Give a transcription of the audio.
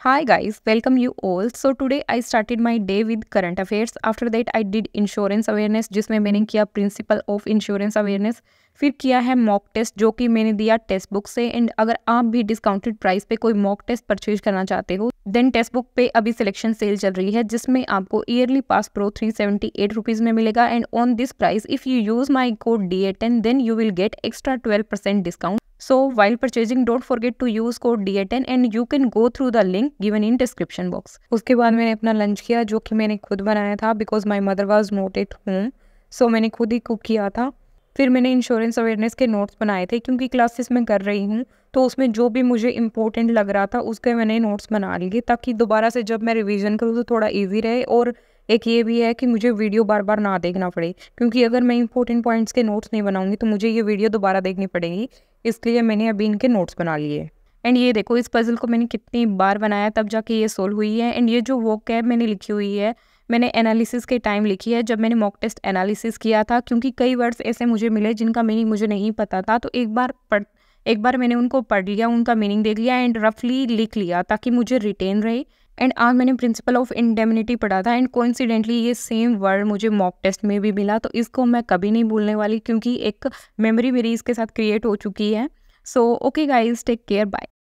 Hi guys, welcome you all. So today I started my day with current affairs. After that I did insurance awareness जिसमें मैंने किया principal of insurance awareness फिर किया है mock test जो कि मैंने दिया टेस्ट बुक से एंड अगर आप भी डिस्काउंटेड प्राइस पे कोई मॉक टेस्ट परचेज करना चाहते हो देन टेक्स्ट बुक पे अभी सिलेक्शन सेल चल रही है जिसमें आपको early pass pro three seventy eight rupees में मिलेगा and on this price if you use my code D A ten then you will get extra twelve percent discount So, while purchasing, don't forget to use code DA10 and you can go through the link given in description box. उसके बाद मैंने अपना lunch किया जो कि मैंने खुद बनाया था because my mother was not at home so मैंने खुद ही कुक किया था। फिर मैंने इंश्योरेंस अवेयरनेस के नोट्स बनाए थे क्योंकि क्लासेस में कर रही हूँ। तो उसमें जो भी मुझे इंपॉर्टेंट लग रहा था उसके मैंने नोट्स बना लिए ताकि दोबारा से जब मैं रिवीजन करूँ तो थोड़ा ईजी रहे और एक ये भी है कि मुझे वीडियो बार बार ना देखना पड़े। क्योंकि अगर मैं इंपॉर्टेंट पॉइंट्स के नोट्स नहीं बनाऊँगी तो मुझे ये वीडियो दोबारा देखनी पड़ेगी। इसलिए मैंने अभी इनके नोट्स बना लिए। एंड ये देखो, इस पज़ल को मैंने कितनी बार बनाया, तब जाके ये सोल्व हुई है। एंड ये जो वॉक कैब मैंने लिखी हुई है, मैंने एनालिसिस के टाइम लिखी है, जब मैंने मॉक टेस्ट एनालिसिस किया था, क्योंकि कई वर्ड्स ऐसे मुझे मिले जिनका मीनिंग मुझे नहीं पता था तो एक बार पढ़, एक बार मैंने उनको पढ़ लिया, उनका मीनिंग देख लिया एंड रफली लिख लिया, ताकि मुझे रिटेन रहे। एंड आज मैंने प्रिंसिपल ऑफ़ इंडेमिनिटी पढ़ा था एंड कोइंसिडेंटली ये सेम वर्ड मुझे मॉक टेस्ट में भी मिला तो इसको मैं कभी नहीं भूलने वाली क्योंकि एक मेमोरी मेरी इसके साथ क्रिएट हो चुकी है। So okay guys take care bye